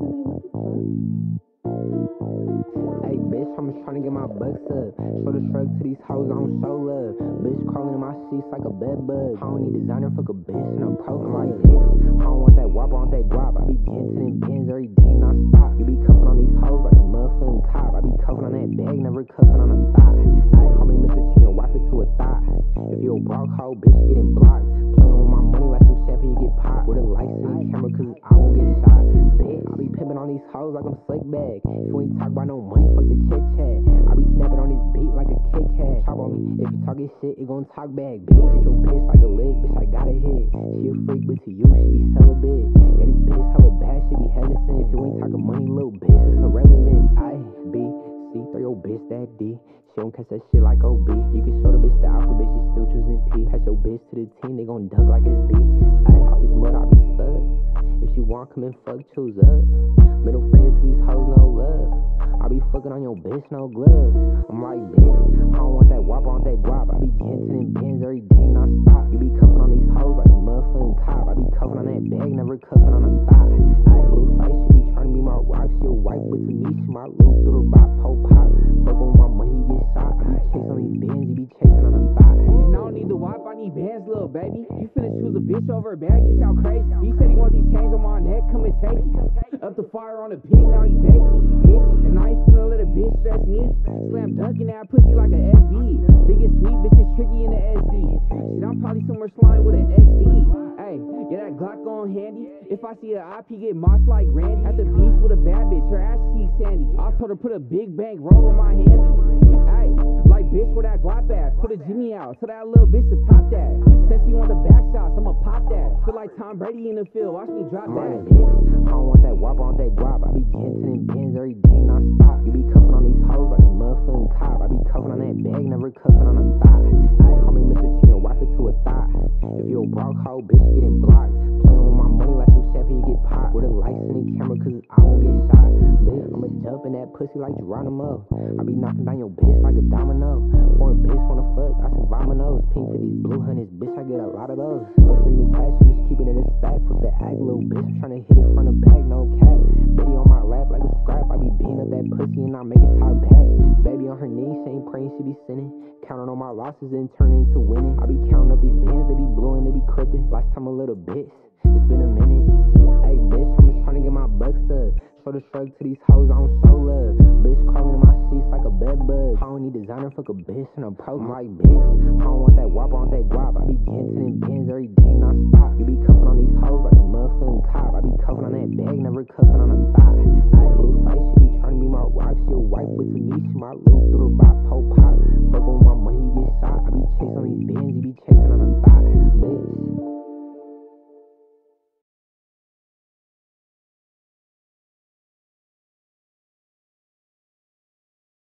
Hey bitch, I'm just trying to get my bucks up. Show the shrug to these hoes, I don't show love. Bitch crawling in my sheets like a bed bug. I don't need designer, fuck a bitch, and I'm poking like bitch. I don't want that wop, I want that guap. I be dancing in them pins every day, not stop. You be cuffing on these hoes like a motherfucking cop. I be cuffing on that bag, never cuffing on a thigh. Hey, call me Mr. Chin, wife it to a thigh. If you a broke hoe, bitch, these hoes like I'm slick bag. If you ain't talk about no money, fuck the chit chat. I be snapping on this beat like a Kit Kat. Chop on me, if you talking shit, it gon' talk back. Bitch, treat your bitch like a lick, bitch, I got a hit. She a freak, but to you, she be celibate. Yeah, this bitch hella bad, she be heaven. If you ain't talking money, little bitch, it's irrelevant. I, B, C, throw your bitch that D. She don't catch that shit like OB. You can show the bitch the alphabet, she still choosing P. Pass your bitch to the team, they gon' dunk like it's B. Want, come and fuck, choose up. Middle finger to these hoes, no love. I be fucking on your bitch, no gloves. I'm like, bitch, I don't want that wop, I want that guap. I be getting to them pins every day, not stop. You be cuffing on these hoes like a motherfucking cop. I be cuffing on that bag, never cuffing on a thigh. Ayy, blue face, she be trying to be my rock. She a wife, but to me, she my loop through the rock, pop, need the wop, bands, little baby. You finna choose a bitch over a bag, you sound crazy. He said he want these chains on my neck, come and take it. Up the fire on the pig, now he bake me, bitch. And I ain't finna let a bitch stress me. Slam dunking that pussy like a SB. Think it's sweet, bitch, it's tricky in the SD. Shit, I'm probably somewhere slime with an XD. Hey, yeah, that Glock on handy. If I see an IP get mossed like Randy. At the beach with a bad bitch, her ass cheek sandy. I told her put a big bank roll on my handy. A so that little bitch to top that. Said she want the back shots, I'ma pop that. Feel like Tom Brady in the field, watch me drop that. bitch, I don't want that wop, I want that guap. I be getting to them every day, not stop. You be cuffing on these hoes like a motherfucking cop. I be cuffing on that bag, never cuffing on a thigh. Ay, call me Mr. Chin, wife it to a thigh. If you a broke hoe, bitch, you getting blocked. Playing with my money like some champagne, you get popped. With a lights in the camera, cause I won't get shot. Bitch, I'ma jump in that pussy like Geronimo. I be knocking down your bitch like a domino. Foreign bitch wanna No strings attached, I'm just keeping it a stack. Fuck the act, little bitch, I'm tryna hit it from the back, no cap. Bitty on my lap like a scrap, I be beating up that pussy and I make it top back. Baby on her knees, she ain't praying, she be sinning. Counting on my losses and turning into winning. I be counting up these bands, they be blowing, they be crippin'. Last time a little bitch, it's been a minute. Hey bitch, I'm just tryna get my bucks up. Show the shrug to these hoes, I don't show love. Bitch crawling in my sheets like a bed bug. I don't need designer, fuck a bitch in a pro. I'm like, bitch, I don't want that wop, I want that guap. I be getting to my love.